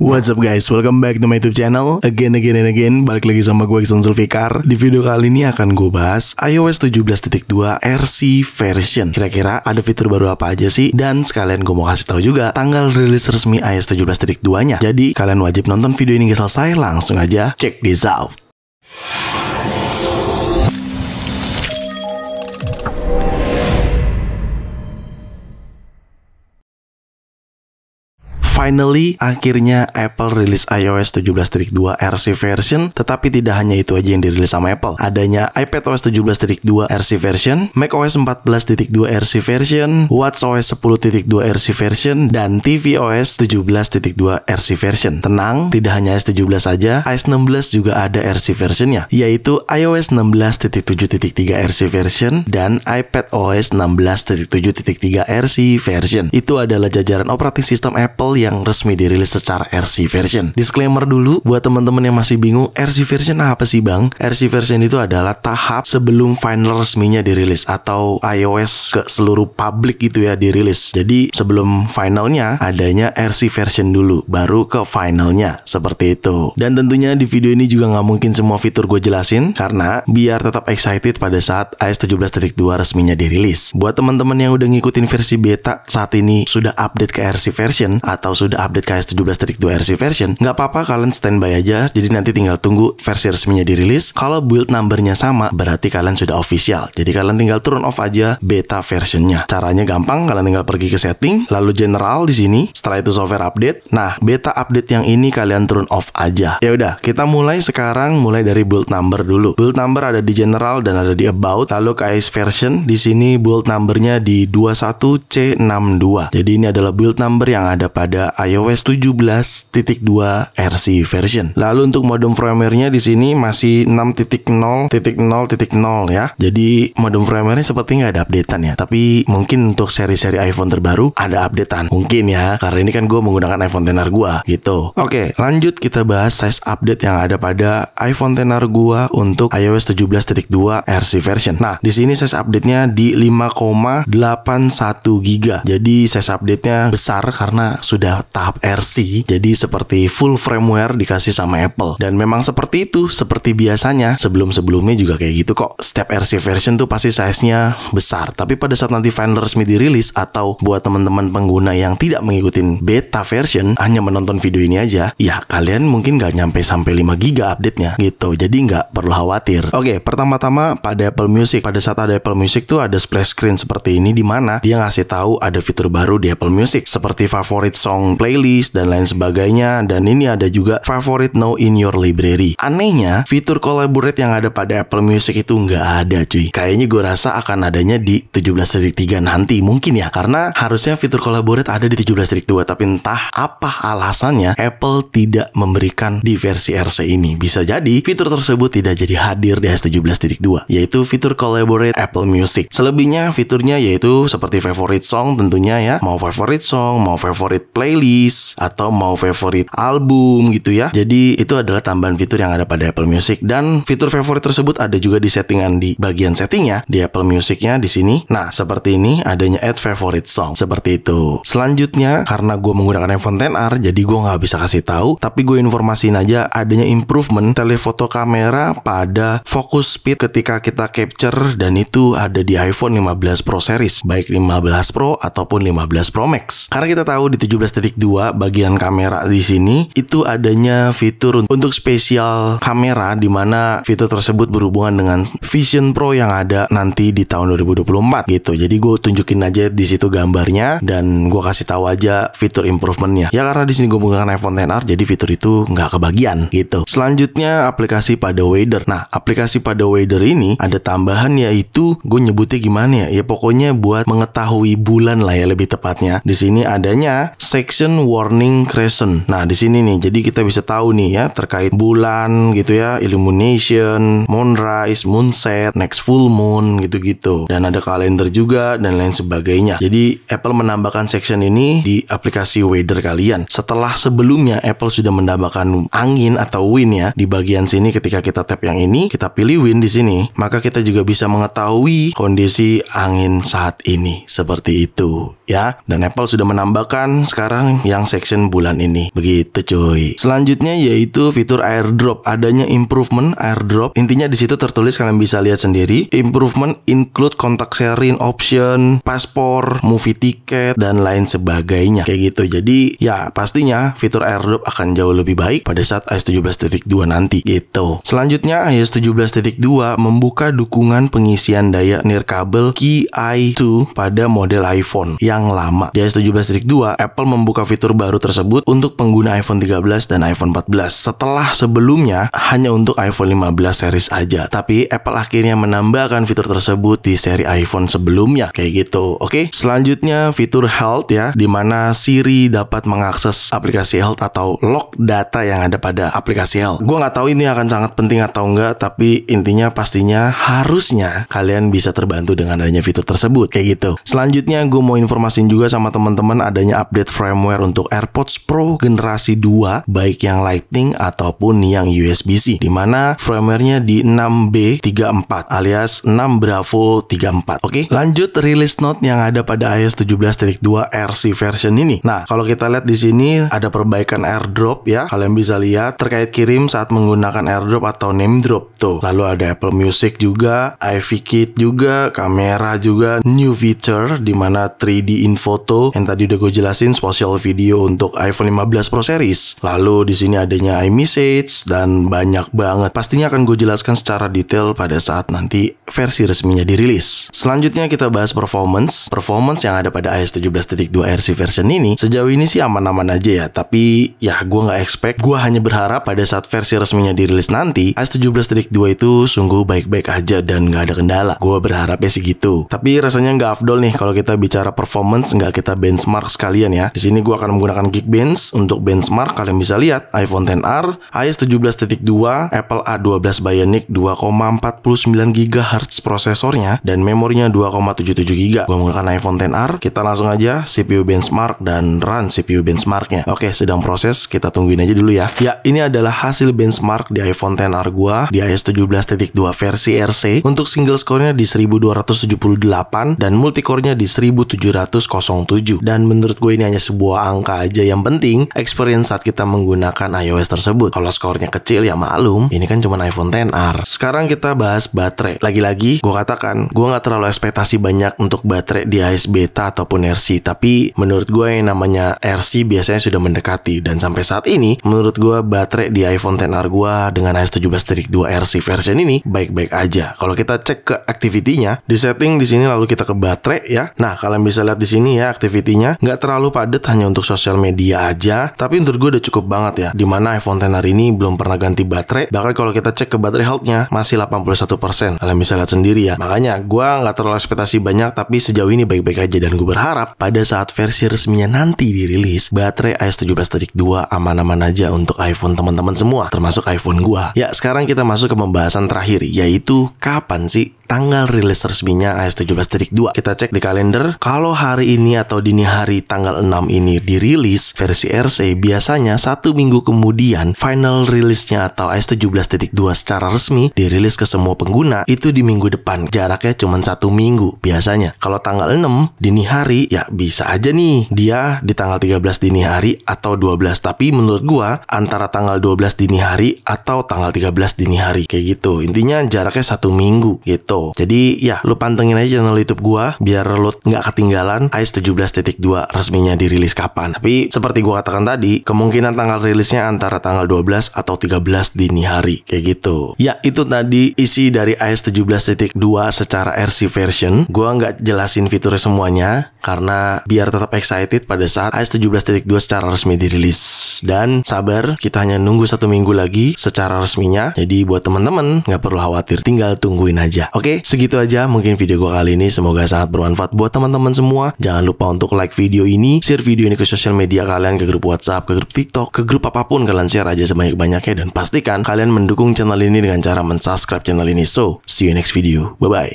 What's up guys, welcome back to my YouTube channel. Again, again, and again Balik lagi sama gue Iksan Zulfikar. Di video kali ini akan gue bahas iOS 17.2 RC version. Kira-kira ada fitur baru apa aja sih? Dan sekalian gue mau kasih tahu juga Tanggal rilis resmi iOS 17.2 nya Jadi kalian wajib nonton video ini gak selesai Langsung aja check this out Finally, akhirnya Apple rilis iOS 17.2 RC version, tetapi tidak hanya itu aja yang dirilis sama Apple. Adanya iPadOS 17.2 RC version, macOS 14.2 RC version, watchOS 10.2 RC version, dan tvOS 17.2 RC version. Tenang, tidak hanya S17 saja, iOS 16 juga ada RC versionnya, yaitu iOS 16.7.3 RC version dan iPadOS 16.7.3 RC version. Itu adalah jajaran operating system Apple yang resmi dirilis secara RC version. Disclaimer dulu buat teman-teman yang masih bingung, RC version apa sih bang? RC version itu adalah tahap sebelum final resminya dirilis atau iOS ke seluruh publik gitu ya dirilis. Jadi sebelum finalnya adanya RC version dulu, baru ke finalnya seperti itu. Dan tentunya di video ini juga nggak mungkin semua fitur gue jelasin karena biar tetap excited pada saat iOS 17.2 resminya dirilis. Buat teman-teman yang udah ngikutin versi beta saat ini sudah update ke RC version atau sudah update KS 17.2 RC version, nggak apa-apa kalian standby aja. Jadi nanti tinggal tunggu versi resminya dirilis. Kalau build numbernya sama, berarti kalian sudah official. Jadi kalian tinggal turun off aja beta versionnya. Caranya gampang, kalian tinggal pergi ke setting, lalu general di sini. Setelah itu software update. Nah, beta update yang ini kalian turun off aja. Ya udah, kita mulai sekarang mulai dari build number dulu. Build number ada di general dan ada di about. Lalu KS version di sini build numbernya di 21C62. Jadi ini adalah build number yang ada pada iOS 17.2 RC version. Lalu untuk modem firmware-nya di sini masih 6.0.0.0 ya. Jadi modem firmware-nya seperti nggak ada updatean ya. Tapi mungkin untuk seri-seri iPhone terbaru ada updatean. Mungkin ya, karena ini kan gue menggunakan iPhone XR gue gitu. Oke, lanjut kita bahas size update yang ada pada iPhone XR gue untuk iOS 17.2 RC version. Nah, di sini size update-nya di 5,81 GB. Jadi size update-nya besar karena sudah udah tahap RC, jadi seperti full firmware dikasih sama Apple. Dan memang seperti itu, seperti biasanya, sebelum-sebelumnya juga kayak gitu kok. Step RC version tuh pasti size-nya besar, tapi pada saat nanti final resmi dirilis atau buat teman-teman pengguna yang tidak mengikuti beta version, hanya menonton video ini aja, ya kalian mungkin nggak nyampe sampai 5 giga update-nya gitu. Jadi nggak perlu khawatir. Oke, pertama-tama pada Apple Music, pada saat ada Apple Music tuh ada splash screen seperti ini di mana dia ngasih tahu ada fitur baru di Apple Music seperti favorite song song playlist dan lain sebagainya dan ini ada juga favorite now in your library. Anehnya, fitur collaborate yang ada pada Apple Music itu nggak ada cuy. Kayaknya gue rasa akan adanya di 17.3 nanti mungkin ya karena harusnya fitur collaborate ada di 17.2 tapi entah apa alasannya Apple tidak memberikan di versi RC ini. Bisa jadi fitur tersebut tidak jadi hadir di S17.2 yaitu fitur collaborate Apple Music. Selebihnya fiturnya yaitu seperti favorite song tentunya ya, mau favorite song, mau favorite play playlist atau mau favorit album gitu ya. Jadi itu adalah tambahan fitur yang ada pada Apple Music dan fitur favorit tersebut ada juga di settingan di bagian settingnya di Apple Musicnya di sini. Nah seperti ini adanya add favorite song seperti itu. Selanjutnya karena gue menggunakan iPhone XR jadi gue nggak bisa kasih tahu tapi gue informasiin aja adanya improvement telefoto kamera pada focus speed ketika kita capture dan itu ada di iPhone 15 Pro series baik 15 Pro ataupun 15 Pro Max. Karena kita tahu di 17 2 bagian kamera di sini itu adanya fitur untuk spesial kamera di mana fitur tersebut berhubungan dengan Vision Pro yang ada nanti di tahun 2024 gitu. Jadi gue tunjukin aja di situ gambarnya dan gue kasih tahu aja fitur improvementnya. Ya karena di sini gue menggunakan iPhone XR jadi fitur itu nggak kebagian gitu. Selanjutnya aplikasi pada Weather. Nah aplikasi pada Weather ini ada tambahan yaitu gue nyebutnya gimana ya? Ya pokoknya buat mengetahui bulan lah ya lebih tepatnya. Di sini adanya Section Warning Crescent. Nah, di sini nih, jadi kita bisa tahu nih ya terkait bulan gitu ya, illumination, moonrise, moonset, next full moon gitu-gitu. Dan ada kalender juga dan lain sebagainya. Jadi Apple menambahkan section ini di aplikasi weather kalian. Setelah sebelumnya Apple sudah menambahkan angin atau wind ya di bagian sini ketika kita tap yang ini, kita pilih wind di sini, maka kita juga bisa mengetahui kondisi angin saat ini seperti itu ya. Dan Apple sudah menambahkan sekarang yang section bulan ini. Begitu cuy. Selanjutnya yaitu fitur airdrop. Adanya improvement airdrop. Intinya di situ tertulis kalian bisa lihat sendiri. Improvement include contact sharing option, paspor, movie ticket dan lain sebagainya. Kayak gitu. Jadi ya pastinya fitur airdrop akan jauh lebih baik pada saat iOS 17.2 nanti gitu. Selanjutnya iOS 17.2 membuka dukungan pengisian daya nirkabel Qi 2 pada model iPhone yang lama. Di iOS 17.2 Apple membuka fitur baru tersebut untuk pengguna iPhone 13 dan iPhone 14 setelah sebelumnya hanya untuk iPhone 15 series aja. Tapi Apple akhirnya menambahkan fitur tersebut di seri iPhone sebelumnya kayak gitu. Oke, selanjutnya fitur Health ya di mana Siri dapat mengakses aplikasi Health atau log data yang ada pada aplikasi Health. Gue nggak tahu ini akan sangat penting atau enggak, tapi intinya pastinya harusnya kalian bisa terbantu dengan adanya fitur tersebut kayak gitu. Selanjutnya gue mau informasin juga sama teman-teman adanya update firmware untuk AirPods Pro generasi 2 baik yang Lightning ataupun yang USB-C di mana firmware-nya di 6B34 alias 6 Bravo 34. Oke, lanjut release note yang ada pada iOS 17.2 RC version ini. Nah, kalau kita lihat di sini ada perbaikan AirDrop ya. Kalian bisa lihat terkait kirim saat menggunakan AirDrop atau name drop tuh. Lalu ada Apple Music juga, iVKit juga, kamera juga, new feature di mana 3D in photo tadi udah gue jelasin spesial video untuk iPhone 15 Pro series. Lalu di sini adanya iMessage dan banyak banget. Pastinya akan gue jelaskan secara detail pada saat nanti versi resminya dirilis. Selanjutnya kita bahas performance. Performance yang ada pada iOS 17.2 RC version ini sejauh ini sih aman-aman aja ya. Tapi ya gue nggak expect. Gue hanya berharap pada saat versi resminya dirilis nanti iOS 17.2 itu sungguh baik-baik aja dan nggak ada kendala. Gue berharapnya sih gitu. Tapi rasanya nggak afdol nih kalau kita bicara performance nggak kita benchmark sekalian ya. Di sini gue akan menggunakan Geekbench untuk benchmark. Kalian bisa lihat iPhone XR, iOS 17.2, Apple A12 Bionic 2,49 GHz prosesornya dan memorinya 2,77 GB. Gue menggunakan iPhone XR. Kita langsung aja CPU benchmark dan run CPU benchmarknya. Oke, sedang proses. Kita tungguin aja dulu ya. Ya, ini adalah hasil benchmark di iPhone XR gue di iOS 17.2 versi RC. Untuk single score-nya di 1278 dan multicore-nya di 1707. Dan menurut gue ini hanya sebuah angka aja yang penting experience saat kita menggunakan iOS tersebut. Kalau skornya kecil ya maklum, ini kan cuma iPhone XR. Sekarang kita bahas baterai. Lagi-lagi gue katakan, gue nggak terlalu ekspektasi banyak untuk baterai di iOS beta ataupun RC. Tapi menurut gue yang namanya RC biasanya sudah mendekati dan sampai saat ini menurut gue baterai di iPhone XR gue dengan iOS 17.2 RC version ini baik-baik aja. Kalau kita cek ke activity-nya, di setting di sini lalu kita ke baterai ya. Nah, kalian bisa lihat di sini ya activity-nya nggak terlalu padat hanya untuk sosial media aja, tapi menurut gue udah cukup banget ya. Di mana iPhone XR ini belum pernah ganti baterai, bahkan kalau kita cek ke baterai health-nya masih 81%. Kalian bisa lihat sendiri ya. Makanya gue nggak terlalu ekspektasi banyak, tapi sejauh ini baik-baik aja dan gue berharap pada saat versi resminya nanti dirilis, baterai iOS 17.2 aman-aman aja untuk iPhone teman-teman semua, termasuk iPhone gue. Ya, sekarang kita masuk ke pembahasan terakhir, yaitu kapan sih tanggal rilis resminya iOS 17.2. Kita cek di kalender, kalau hari ini atau dini hari tanggal 6 ini dirilis versi RC, biasanya satu minggu kemudian final rilisnya atau iOS 17.2 secara resmi dirilis ke semua pengguna itu di minggu depan. Jaraknya cuma satu minggu biasanya. Kalau tanggal 6 dini hari ya bisa aja nih dia di tanggal 13 dini hari atau 12. Tapi menurut gua antara tanggal 12 dini hari atau tanggal 13 dini hari kayak gitu. Intinya jaraknya satu minggu gitu. Jadi ya lu pantengin aja channel YouTube gua biar lu nggak ketinggalan iOS 17.2 resminya dirilis kapan. Tapi seperti gua katakan tadi, kemungkinan tanggal rilisnya antara tanggal 12 atau 13 dini hari kayak gitu. Ya itu tadi isi dari iOS 17.2 secara RC version. Gua nggak jelasin fiturnya semuanya karena biar tetap excited pada saat iOS 17.2 secara resmi dirilis. Dan sabar, kita hanya nunggu satu minggu lagi secara resminya. Jadi buat teman-teman nggak perlu khawatir, tinggal tungguin aja. Oke, segitu aja mungkin video gue kali ini. Semoga sangat bermanfaat buat teman-teman semua. Jangan lupa untuk like video ini, share video ini ke sosial media kalian, ke grup WhatsApp, ke grup TikTok, ke grup apa pun kalian share aja sebanyak-banyaknya dan pastikan kalian mendukung channel ini dengan cara mensubscribe channel ini. So, see you next video. Bye bye.